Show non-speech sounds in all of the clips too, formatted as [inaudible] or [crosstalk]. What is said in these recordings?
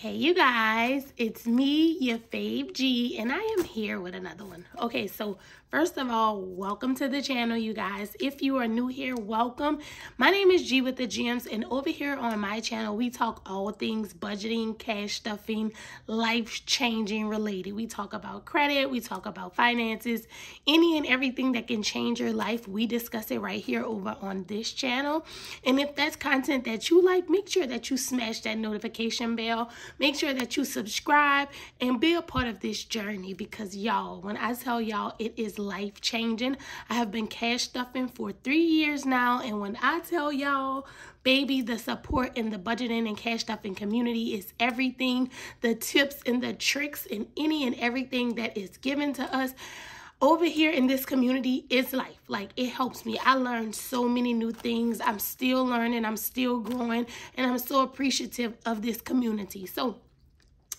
Hey you guys, it's me, your fave G, and I am here with another one. Okay, so first of all, welcome to the channel, you guys. If you are new here, welcome. My name is G with the Gems, and over here on my channel, we talk all things budgeting, cash stuffing, life-changing related. We talk about credit, we talk about finances, any and everything that can change your life. We discuss it right here over on this channel. And if that's content that you like, make sure that you smash that notification bell Make sure that you subscribe and be a part of this journey because y'all, when I tell y'all it is life changing, I have been cash stuffing for three years now. And when I tell y'all, baby, the support in the budgeting and cash stuffing community is everything. The tips and the tricks and any and everything that is given to us over here in this community is life. Like it helps me. I learned so many new things. I'm still learning. I'm still growing. And I'm so appreciative of this community. So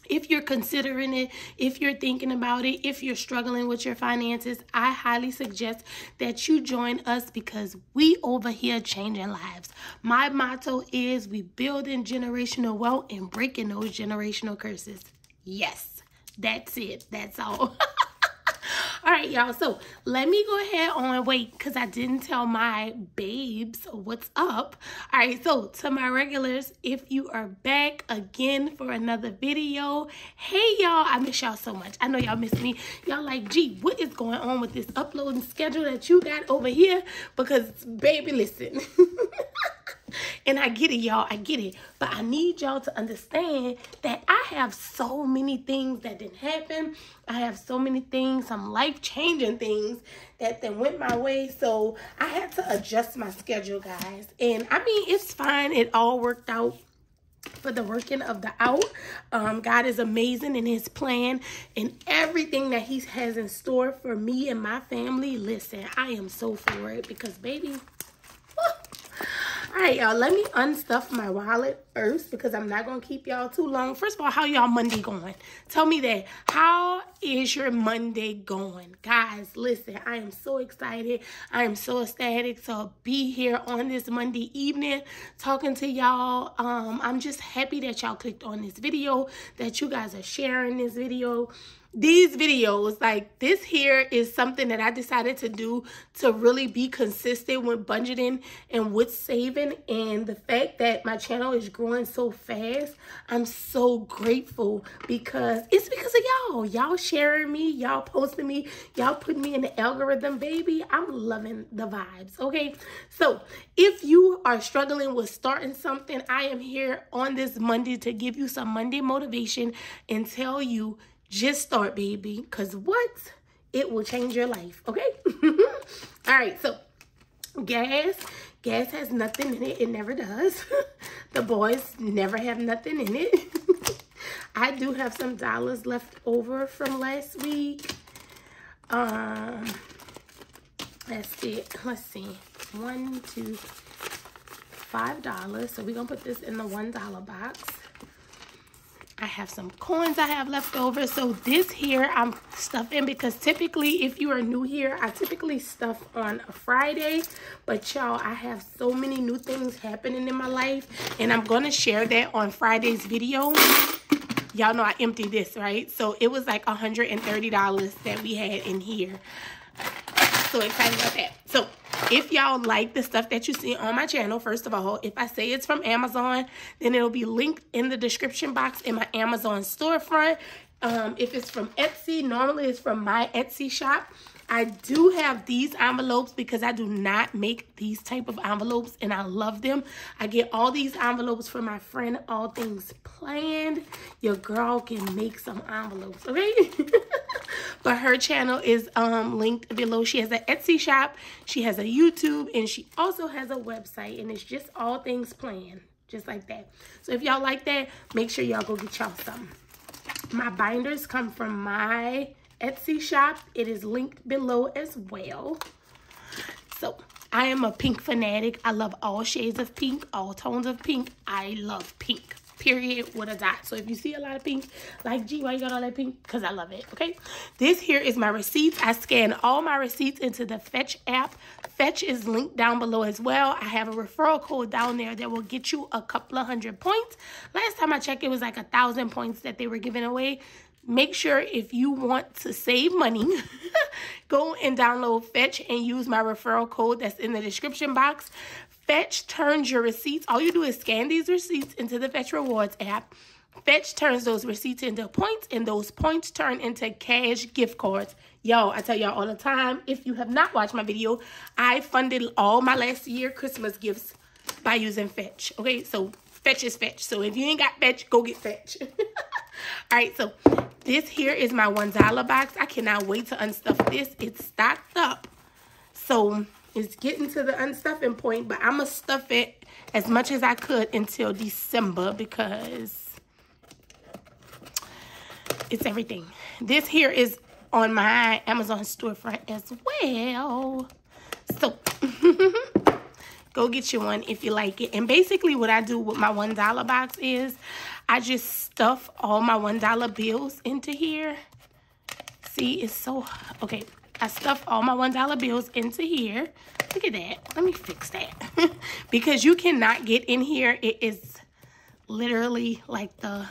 if you're considering it, if you're thinking about it, if you're struggling with your finances, I highly suggest that you join us because we over here changing lives. My motto is we building generational wealth and breaking those generational curses. Yes, that's it. That's all. [laughs] [laughs] All right, y'all. So let me go ahead on wait because I didn't tell my babes what's up. All right, so to my regulars, if you are back again for another video, hey y'all, I miss y'all so much. I know y'all miss me. Y'all like, gee, what is going on with this uploading schedule that you got over here? Because baby, listen. [laughs] And I get it, y'all. I get it. But I need y'all to understand that I have so many things that didn't happen. I have so many things, some life-changing things that then went my way. So I had to adjust my schedule, guys. And I mean, it's fine. It all worked out for the working of the out. Um, God is amazing in his plan and everything that he has in store for me and my family. Listen, I am so for it because, baby, all right, y'all, let me unstuff my wallet first because I'm not going to keep y'all too long. First of all, how y'all Monday going? Tell me that. How is your Monday going? Guys, listen, I am so excited. I am so ecstatic to be here on this Monday evening talking to y'all. Um, I'm just happy that y'all clicked on this video, that you guys are sharing this video these videos like this here is something that I decided to do to really be consistent with budgeting and with saving and the fact that my channel is growing so fast I'm so grateful because it's because of y'all. Y'all sharing me y'all posting me y'all putting me in the algorithm baby. I'm loving the vibes okay? So if you are struggling with starting something I am here on this Monday to give you some Monday motivation and tell you just start, baby. Because what? It will change your life, okay? [laughs] All right, so gas. Gas has nothing in it. It never does. [laughs] the boys never have nothing in it. [laughs] I do have some dollars left over from last week. Um, let's see. Let's see. One, two, five dollars. So we're gonna put this in the one dollar box. I have some coins I have left over. So this here I'm stuffing because typically if you are new here, I typically stuff on a Friday. But y'all, I have so many new things happening in my life. And I'm going to share that on Friday's video. Y'all know I emptied this, right? So it was like $130 that we had in here. So excited about that. So if y'all like the stuff that you see on my channel, first of all, if I say it's from Amazon, then it'll be linked in the description box in my Amazon storefront. Um, if it's from Etsy, normally it's from my Etsy shop. I do have these envelopes because I do not make these type of envelopes and I love them. I get all these envelopes from my friend All Things Planned. Your girl can make some envelopes, okay? [laughs] but her channel is um, linked below. She has an Etsy shop, she has a YouTube, and she also has a website and it's just All Things Planned, just like that. So if y'all like that, make sure y'all go get y'all some. My binders come from my Etsy shop. It is linked below as well. So I am a pink fanatic. I love all shades of pink, all tones of pink. I love pink. period with a dot. So if you see a lot of pink, like, gee, why you got all that pink? Because I love it, okay? This here is my receipts. I scan all my receipts into the Fetch app. Fetch is linked down below as well. I have a referral code down there that will get you a couple of hundred points. Last time I checked, it was like a thousand points that they were giving away. Make sure if you want to save money, [laughs] go and download Fetch and use my referral code that's in the description box. Fetch turns your receipts. All you do is scan these receipts into the Fetch Rewards app. Fetch turns those receipts into points, and those points turn into cash gift cards. Yo, I tell y'all all the time, if you have not watched my video, I funded all my last year Christmas gifts by using Fetch. Okay, so Fetch is Fetch. So if you ain't got Fetch, go get Fetch. [laughs] all right, so this here is my $1 box. I cannot wait to unstuff this. It's stocked up. So it's getting to the unstuffing point, but I'm going to stuff it as much as I could until December because it's everything. This here is on my Amazon storefront as well. So, [laughs] go get you one if you like it. And basically what I do with my $1 box is I just stuff all my $1 bills into here. See, it's so, okay. I stuff all my $1 bills into here. Look at that. Let me fix that. [laughs] because you cannot get in here. It is literally like the,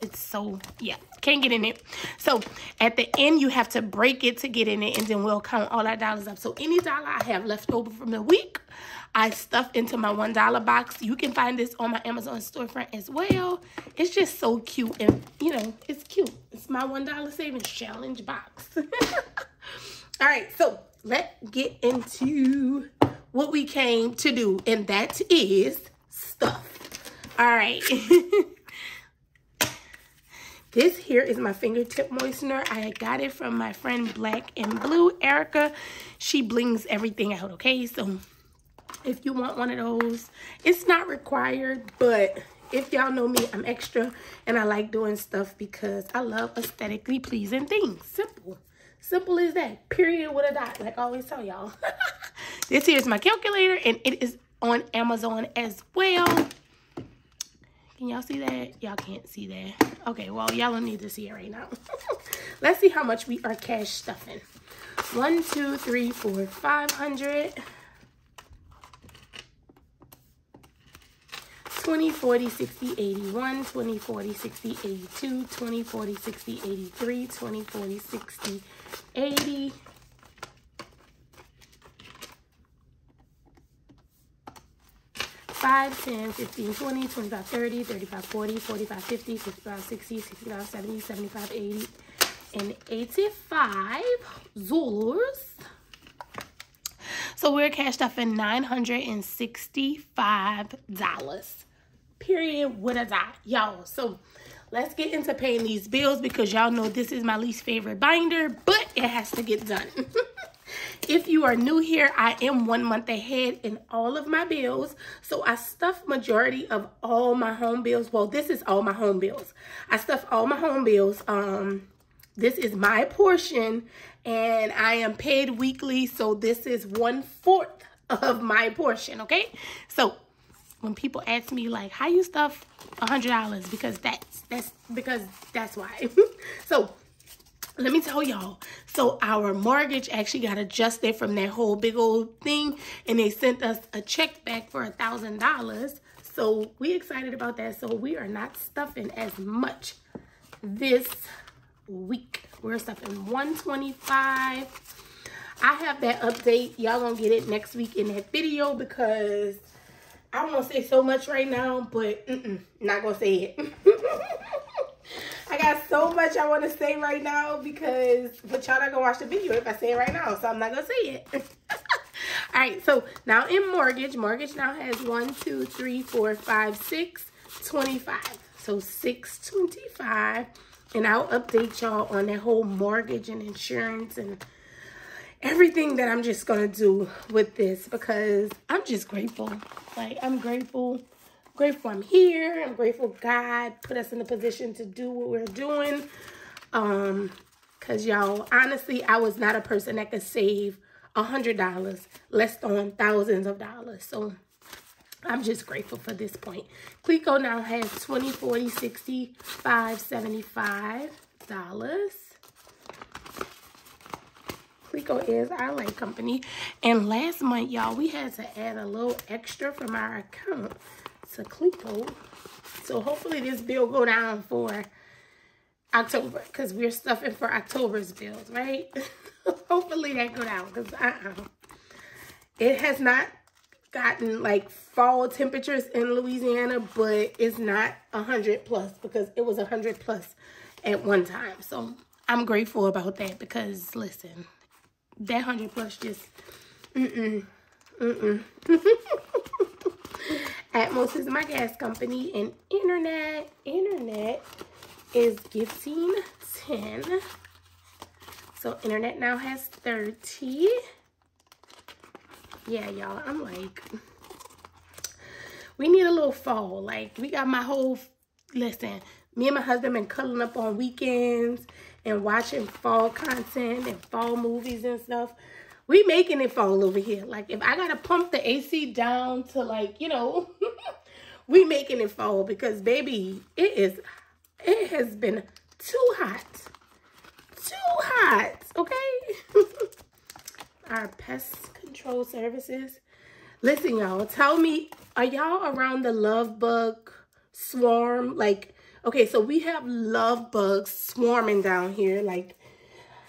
it's so, yeah, can't get in it. So at the end, you have to break it to get in it. And then we'll count all our dollars up. So any dollar I have left over from the week, I stuff into my $1 box. You can find this on my Amazon storefront as well. It's just so cute. And, you know, it's cute. It's my $1 savings challenge box. [laughs] All right, so let's get into what we came to do, and that is stuff. All right. [laughs] this here is my fingertip moistener. I got it from my friend Black and Blue, Erica. She blings everything out, okay? So if you want one of those, it's not required, but if y'all know me, I'm extra, and I like doing stuff because I love aesthetically pleasing things. Simple. Simple as that. Period with a dot, like I always tell y'all. [laughs] this here is my calculator, and it is on Amazon as well. Can y'all see that? Y'all can't see that. Okay, well, y'all don't need to see it right now. [laughs] Let's see how much we are cash stuffing. One, two, three, four, five hundred. 20, 40, 60, 81, 20, 40, 60, 82, 20, 40, 60, 83, 20, 40, 60, 80. Five, 10, 15, 20, 25, 30, 35, 40, 45, 50, 55, 60, 65, 70, 75, 80, and 85 Zulus. So we're cashed off in $965 period. With a dot y'all so let's get into paying these bills because y'all know this is my least favorite binder but it has to get done. [laughs] If you are new here i am one month ahead in all of my bills. So i stuff majority of all my home bills. Well this is all my home bills. I stuff all my home bills. Um this is my portion and i am paid weekly. So this is one fourth of my portion okay? So when people ask me like how you stuff a hundred dollars? Because that's that's because that's why. [laughs] So let me tell y'all. So our mortgage actually got adjusted from that whole big old thing and they sent us a check back for a thousand dollars. So we excited about that. So we are not stuffing as much this week. We're stuffing 125 i have that update. Y'all gonna get it next week in that video because I don't want to say so much right now, but mm -mm, not going to say it. [laughs] I got so much I want to say right now because, but y'all not going to watch the video if I say it right now, so I'm not going to say it. [laughs] All right, so now in mortgage, mortgage now has one, two, three, four, five, six, 25. So 625. And I'll update y'all on that whole mortgage and insurance and everything that I'm just to do with this because I'm just grateful. Like, I'm grateful. Grateful I'm here. I'm grateful God put us in a position to do what we're doing. Um, Because, y'all, honestly, I was not a person that could save a $100, less than thousands of dollars. So, I'm just grateful for this point. Cleco now has 20, 40, 60, 5, 75 dollars. Cleco is our light company. And last month, y'all, we had to add a little extra from our account to Cleco. So hopefully this bill go down for October because we're stuffing for October's bills, right? [laughs] hopefully that go down because uh-uh. It has not gotten like fall temperatures in Louisiana, but it's not 100 plus because it was 100 plus at one time. So I'm grateful about that because listen, that 100 plus just, mm-mm, mm-mm. [laughs] Atmos is my gas company and internet, internet is gifting 10. So internet now has 30. Yeah, y'all, I'm like, we need a little fall. Like, we got my whole, listen, me and my husband been cuddling up on weekends and watching fall content and fall movies and stuff. We making it fall over here. Like, if I got to pump the AC down to, like, you know, [laughs] we making it fall because, baby, it is, it has been too hot. Too hot, okay? [laughs] Our pest control services. Listen, y'all, tell me, are y'all around the love bug swarm? Like, okay, so we have love bugs swarming down here. Like,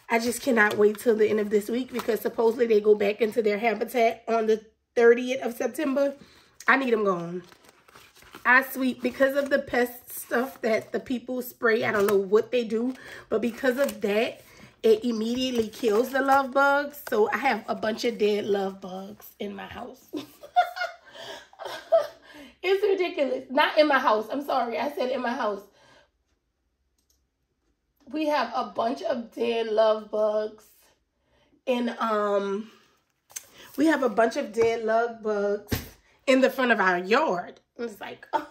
I just cannot wait till the end of this week because supposedly they go back into their habitat on the 30th of September. I need them gone. I sweep because of the pest stuff that the people spray. I don't know what they do, but because of that, it immediately kills the love bugs. So I have a bunch of dead love bugs in my house. [laughs] it's ridiculous. Not in my house. I'm sorry. I said in my house. We have a bunch of dead love bugs. And um we have a bunch of dead love bugs in the front of our yard. It's like, oh,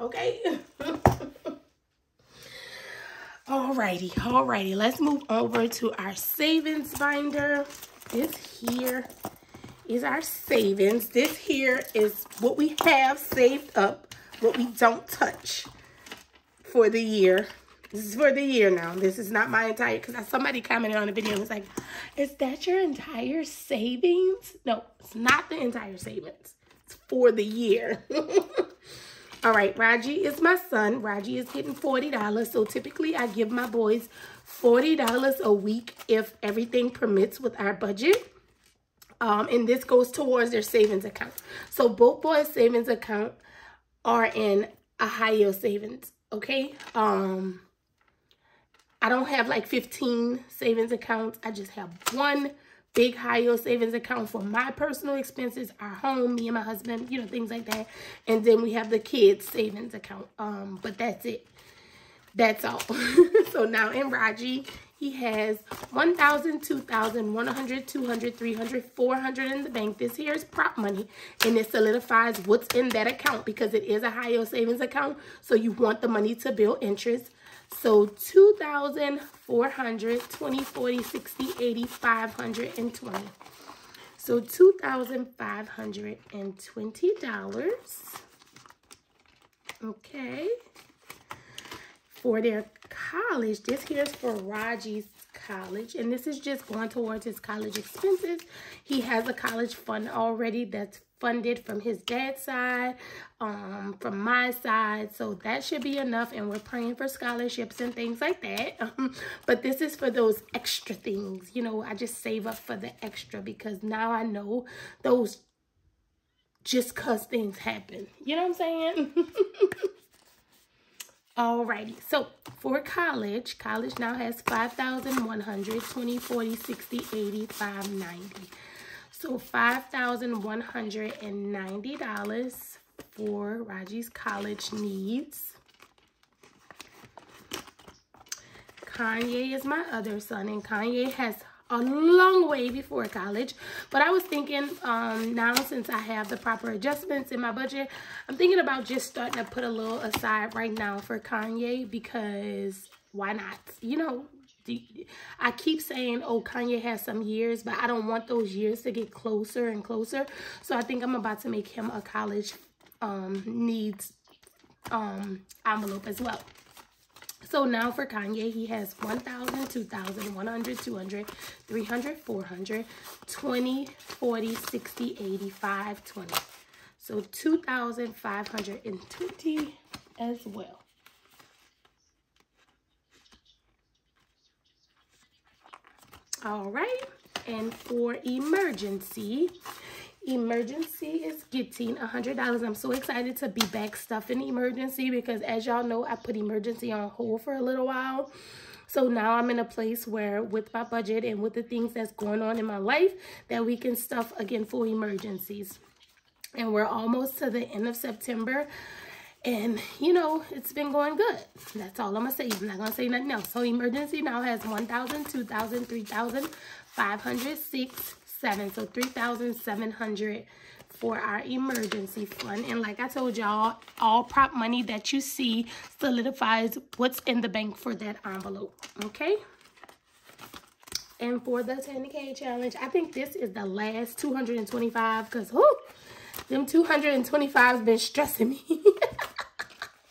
okay. [laughs] Alrighty, alrighty. Let's move over to our savings binder. It's here is our savings. This here is what we have saved up, what we don't touch for the year. This is for the year now. This is not my entire, because somebody commented on the video and was like, is that your entire savings? No, it's not the entire savings. It's for the year. [laughs] All right, Raji is my son. Raji is getting $40. So typically I give my boys $40 a week if everything permits with our budget. Um, and this goes towards their savings account. So both boys' savings account are in a high yield savings, okay? Um, I don't have like 15 savings accounts. I just have one big high yield savings account for my personal expenses, our home, me and my husband, you know, things like that. And then we have the kids savings account. Um, but that's it. That's all. [laughs] so now in Raji, he has 1,000, 2,000, 100, 200, 300, 400 in the bank. This here is prop money. And it solidifies what's in that account because it is a high yield savings account. So you want the money to build interest. So 2,400, 20, 40, 60, 80, 520. So $2,520. Okay. For their college, this here is for Raji's college. And this is just going towards his college expenses. He has a college fund already that's funded from his dad's side, um, from my side. So that should be enough. And we're praying for scholarships and things like that. [laughs] But this is for those extra things. You know, I just save up for the extra because now I know those just cause things happen. You know what I'm saying? [laughs] Alrighty, so for college, college now has 5,100, 20, 40, 60, 80, 590. So $5,190 for Raji's college needs. Kanye is my other son, and Kanye has a long way before college. But I was thinking um, now since I have the proper adjustments in my budget, I'm thinking about just starting to put a little aside right now for Kanye because why not? You know, I keep saying, oh, Kanye has some years, but I don't want those years to get closer and closer. So I think I'm about to make him a college um, needs um, envelope as well. So now for Kanye, he has 1,000, 2,000, 100, 200, 300, 400, 20, 40, 60, 85, 20. So 2,520 as well. All right. And for emergency, emergency is getting a hundred dollars. I'm so excited to be back stuffing emergency because as y'all know i put emergency on hold for a little while. So now i'm in a place where with my budget and with the things that's going on in my life that we can stuff again for emergencies. And we're almost to the end of september and you know it's been going good. That's all i'm gonna say. I'm not gonna say nothing else. So emergency now has 1000 2000 3000 500 6 seven so 3700 for our emergency fund. And like i told y'all all prop money that you see solidifies what's in the bank for that envelope okay? And for the 10k challenge i think this is the last 225 because whoo them 225's been stressing me. [laughs]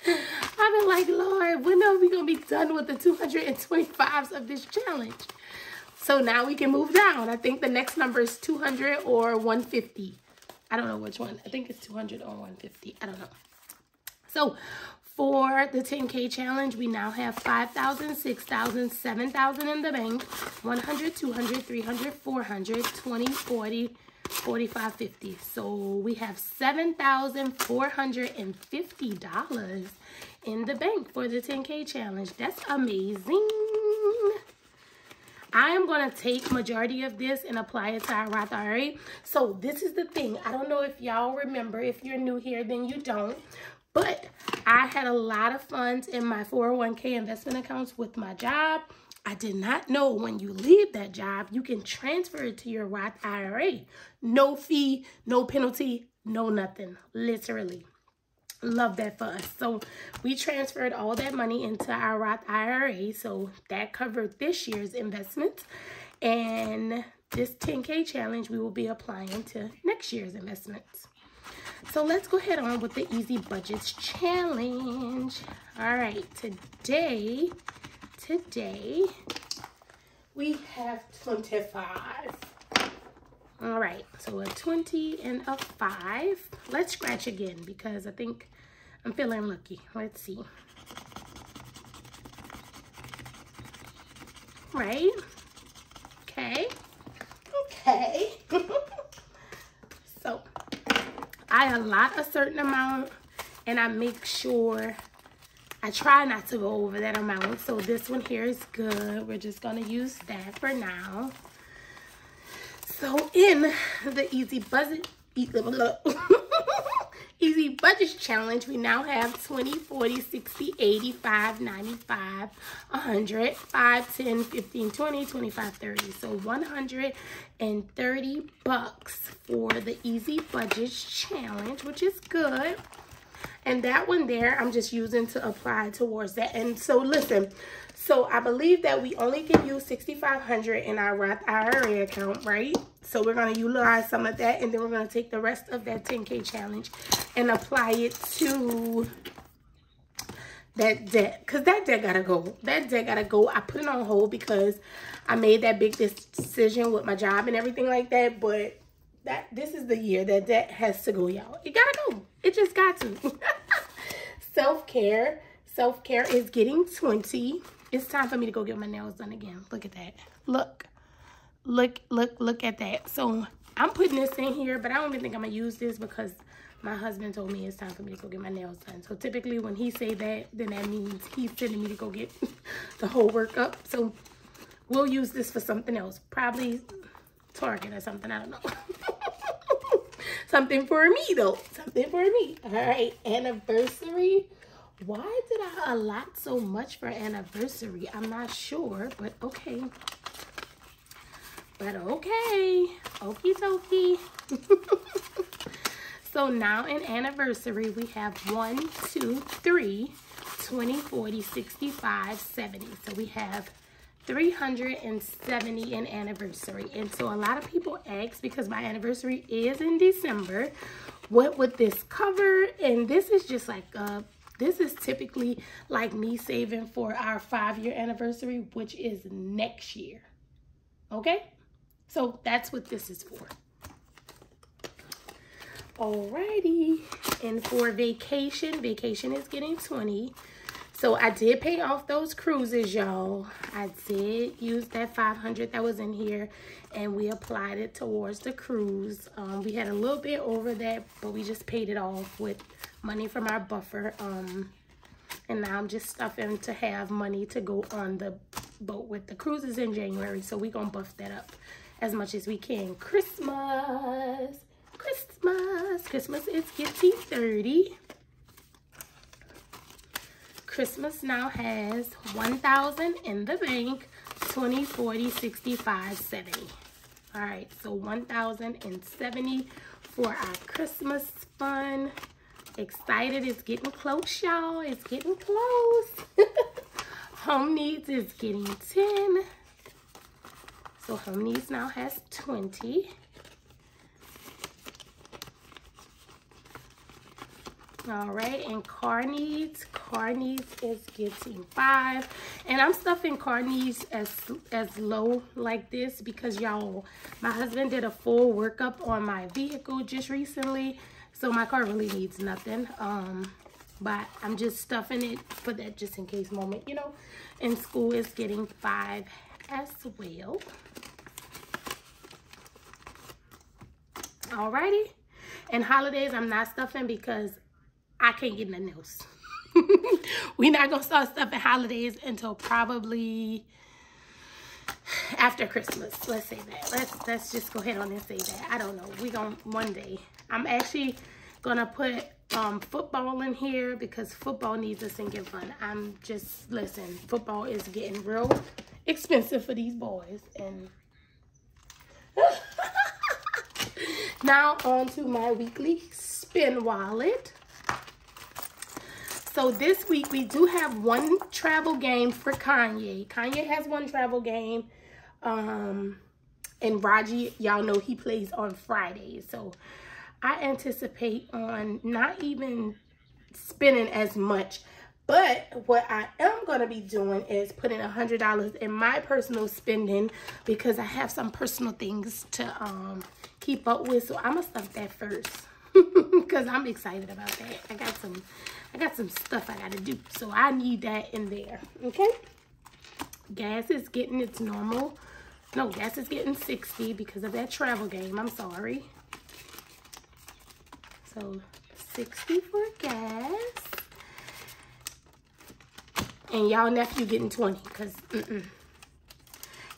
I've been like, Lord, when are we going to be done with the 225s of this challenge? So now we can move down. I think the next number is 200 or 150. I don't know which one. I think it's 200 or 150. I don't know. So for the 10K challenge, we now have 5,000, 6,000, 7,000 in the bank, 100, 200, 300, 400, 20, 40, 45, 50. So we have $7,450 in the bank for the 10K challenge. That's amazing. I am going to take majority of this and apply it to our Roth IRA. So this is the thing. I don't know if y'all remember. If you're new here, then you don't. But I had a lot of funds in my 401k investment accounts with my job. I did not know when you leave that job, you can transfer it to your Roth IRA. No fee, no penalty, no nothing, literally love that for us. So we transferred all that money into our Roth IRA. So that covered this year's investments. And this 10K challenge we will be applying to next year's investments. So let's go ahead on with the Easy Budgets Challenge. All right, today, today, we have 25. All right, so a 20 and a 5. Let's scratch again because I think I'm feeling lucky. Let's see. Right? Okay. Okay. so, I allot a certain amount and I make sure I try not to go over that amount. So this one here is good. We're just going to use that for now. So in the Easy Budget, [laughs] Easy Budget Challenge, we now have 20, 40, 60, 85, 95, 100, 5, 10, 15, 20, 25, 30. So 130 bucks for the Easy Budget Challenge, which is good. And that one there, I'm just using to apply towards that. And so listen, so I believe that we only can use 6500 in our Roth IRA account, right? So we're going to utilize some of that and then we're going to take the rest of that 10K challenge and apply it to that debt. Because that debt gotta go. That debt gotta go. I put it on hold because i made that big decision with my job and everything like that but that this is the year that debt has to go y'all. It gotta go. It just got to. [laughs] Self-care. Self-care is getting 20 it's time for me to go get my nails done again. Look at that. Look. Look, look, look at that. So I'm putting this in here, but I don't even think I'm going to use this because my husband told me it's time for me to go get my nails done. So typically when he say that, then that means he's sending me to go get [laughs] the whole work up. So we'll use this for something else. Probably Target or something. I don't know. [laughs] something for me though. Something for me. All right. Anniversary why did I allot so much for anniversary? I'm not sure, but okay. But okay. Okie dokie. [laughs] so now in anniversary, we have 1, 2, 3, 20, 40, 65, 70. So we have 370 in anniversary. And so a lot of people ask, because my anniversary is in December, what would this cover? And this is just like, uh, this is typically like me saving for our five-year anniversary, which is next year. Okay? So that's what this is for. Alrighty. And for vacation, vacation is getting 20. So I did pay off those cruises, y'all. I did use that 500 that was in here and we applied it towards the cruise. Um, we had a little bit over that, but we just paid it off with money from our buffer. Um, and now I'm just stuffing to have money to go on the boat with the cruises in January. So we're gonna buff that up as much as we can. Christmas, Christmas, Christmas is getting 30. Christmas now has 1,000 in the bank, 20, 40, 65, 70. All right, so 1,070 for our Christmas fun. Excited, it's getting close, y'all. It's getting close. [laughs] Home Needs is getting 10. So Home Needs now has 20. all right and car needs car needs is getting five and i'm stuffing car needs as as low like this because y'all my husband did a full workup on my vehicle just recently so my car really needs nothing um but i'm just stuffing it for that just in case moment you know. And school is getting five as well. Alrighty. And holidays i'm not stuffing because I can't get nothing else. [laughs] We're not going to start stuffing holidays until probably after Christmas. Let's say that. Let's let's just go ahead on and say that. I don't know. Going to one day. I'm actually to put um, football in here because football needs a sinking fund. I'm just, listen, football is getting real expensive for these boys. And [laughs] now on to my weekly spin wallet. So this week we do have one travel game for Kanye. Kanye has one travel game. Um, and Raji, y'all know he plays on Fridays. So I anticipate on not even spending as much. But what I am going to be doing is putting a $100 in my personal spending because I have some personal things to um, keep up with. So I'm going to stuff that first [laughs] because I'm excited about that. I got some I got some stuff I got to do. So I need that in there. Okay. Gas is getting its normal. No, gas is getting 60 because of that travel game. I'm sorry. So 60 for gas. And y'all nephew getting 20 because, mm -mm.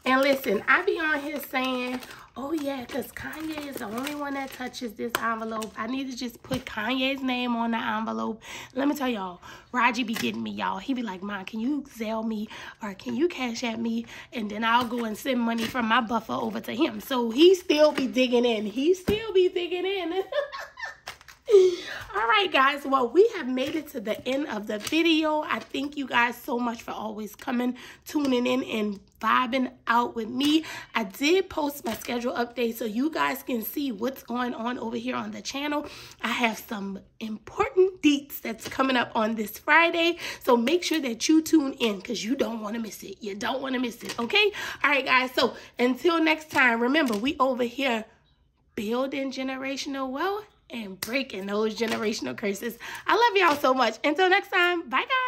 And listen, I be on here saying, Oh yeah, because Kanye is the only one that touches this envelope. I need to just put Kanye's name on the envelope. Let me tell y'all, Raji be getting me, y'all. He be like, Mom, can you Zelle me or can you Cash App me? And then I'll go and send money from my buffer over to him. So he still be digging in. He still be digging in. [laughs] all right guys. Well we have made it to the end of the video. I thank you guys so much for always coming tuning in and vibing out with me. I did post my schedule update so you guys can see what's going on over here on the channel. I have some important deets that's coming up on this friday so make sure that you tune in because you don't want to miss it. You don't want to miss it okay? All right guys. So until next time remember we over here building generational wealth and breaking those generational curses. I love y'all so much. Until next time, bye guys.